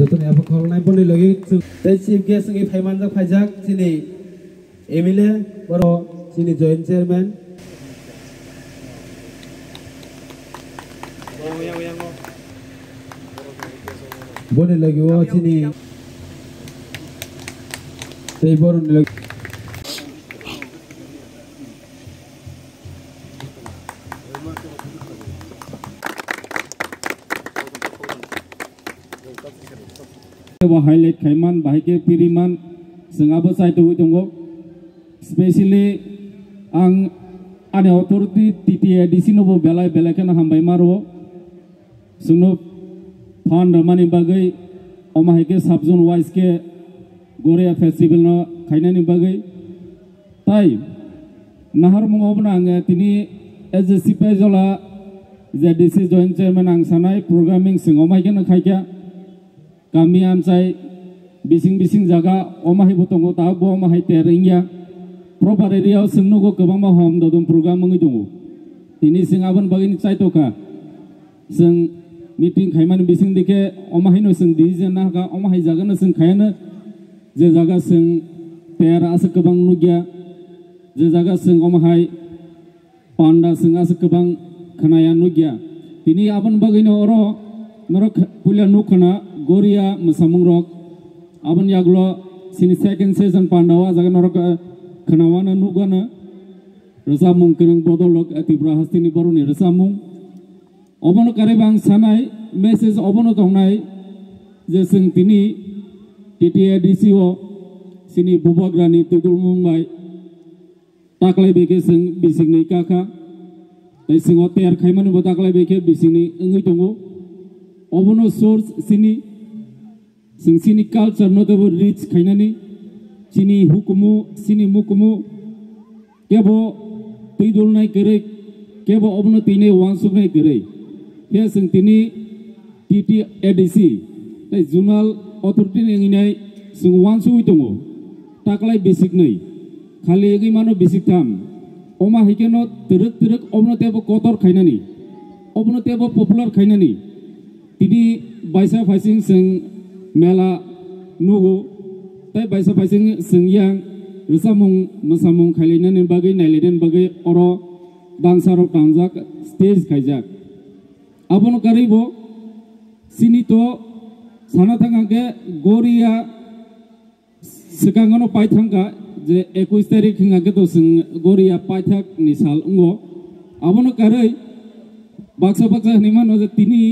যতনে আবো খলনাই বনি লগে তাই চিফ গেস্ট ngi ফাইমানজাক ফাইজাক চিনি এমএলএ বড় চিনি জয়েন্ট চেয়ারম্যান। বনি লগে ও চিনি। তাই বড় हाइलाइट खाइमान बाहेके पिरिमान जोंहाबो जायदोहै दङ स्पेसियलि आं आंनि अथरिटी टि टि आइ डि सि नबो बेलाय बेलायखौनो हामबाय मारो जोंनो फान्ड मानि बागै अमाहेके साबजन वाइसके गरिया फेस्टिभेल न खाइनायनि बागै তাই নাহৰ মঙাবনা আঙে তিনি এজ এ চিপাই জ্বলা যে ডি চি জইণ্ট চেয়াৰমেন আং চানাই প্ৰগ্ৰামিং চিঙমাইকে নাখাইকা kami amsai bising-bising jaga omah ibu tonggo tabu omah tering ya. propare dia senno go kebang maham hom dodum program mengejungu ini sing awan bagini saya toka. Sing meeting kaiman bising dike omah sendi sing dijen nah ka omah jaga na sing khayana je jaga sing tera asa kebang nugiya, je jaga sing omah panda sing asa kebang khanayan nugiya. ini awan bagini oro norok kuliah nukana goria musamung rok aban yaglo sini second season pandawa jaga norok khanawana nugana rosamung kereng bodolok atibra hastini boroni rosamung obono karebang sanai message obono tongnai je sing tini TTA DCO sini bubagrani tudul mumbai taklai beke sing bisingni kaka tai singo ter khaimani bo taklai beke bisingni ngui tongo obono source sini Singsini culture not over rich kainani, chini hukumu, sini mukumu, kebo tidul nai kerek, kebo obno tine wansuk nai kerek. Here singtini TTADC, the zonal authority nai sing wansu itungo, taklai basic nai, khali egi mano basic tham. Oma hikeno tirak tirak obno tebo kotor kainani, obno tebo popular kainani. Tini baisa fasing sing nela nugu tai baisa paising sengyang rusamung musamung khailinen bagai nailinen bagai oro dansarok tangjak stage khaijak abono karibo sinito sanatangage goria sekangono paithangka je 21 tarik hingage to seng goria paithak nisal ungo. Abono karai baksa baksa hniman oje tini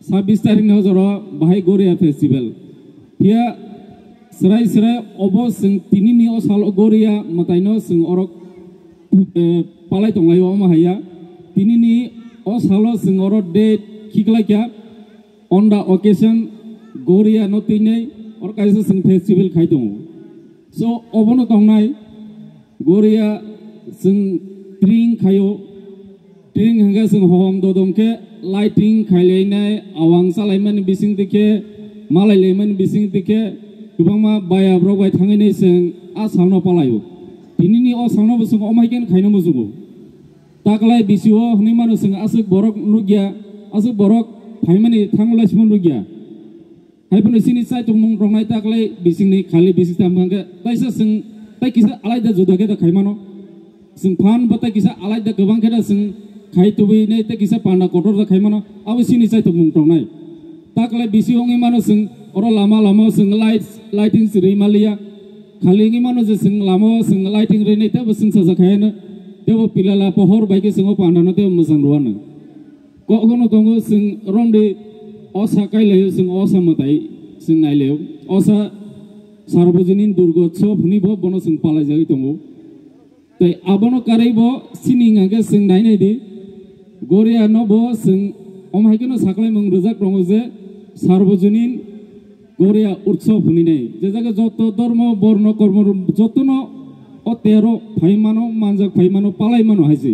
ছাব্বিছ তাৰিখ দিনা জৰ বাহেগৰীয়া festival সেয়া চৰাই চৰাই of চিং তিনি নিয় চালগৰীয়া মতাইন চিং অৰক পালাই টঙাই মাহিয়া তিনি নি অ চাল চিং অৰ ডেট শিকলাইকিয়া অন দ্য অকেশ্যন গৰীয়া ন তিনি অৰ কাইছে চিং ফেষ্টিভেল খাই দিওঁ চ' অৱনো টংনাই গৰীয়া চিং ত্ৰিং খায় lighting hingga sing hohom dodom ke lighting khailainai awang salaiman bising dike malailaiman bising dike kubangma baya bro bai thangini sing asalno palayu. Tinini o salno busung omaiken khaina musugu taklai bisio hni manu sing asuk borok nugya asuk borok phaimani thangulai simun nugya hai pun sini sai tung mung rongai taklai bising ni khali bising tambang ke taisa sing tai kisa alai da jodoge da khaimano. Sing phan bata kisa alai da gabang ke da sing খাই তুবি নে তে কিসা পানা কটর দা খাই মানো আবু সিনি চাই তো মুং টংনাই তাকলে বিসি হং ইমানো সিং অর লামা লামা সিং লাইট, লাইটিং সিরি মালিয়া। খালি ইমানো যে সিং লামা সিং লাইটিং রে নে, তে বসিং সাজা খাই না। দেব পিলালা পহর বাইকে সিং পানা না দেব মজান রোয়ানো কখনো কখনো সিং রন্ডে অসা কাইলে সিং অসা মতাই সিং নাইলে অসা সার্বজনীন দুর্গোৎসব নিব বন সিং পালাই যাই তঙ্গো তাই আবনো কারাইব সিনিং আগে সিং নাইনাই দিয়ে গৰিয়া নব অমাইকেনো চাকলাই মং রোজাক রঙ যে সার্বজনীন গরিয়া উৎসব হুনি নেই। যে জায়গা যত ধর্ম বর্ণ কর্ম যত ন ও তেরো ফাইমানো মানজাক ফাইমানো পালাই মানো হাইছে।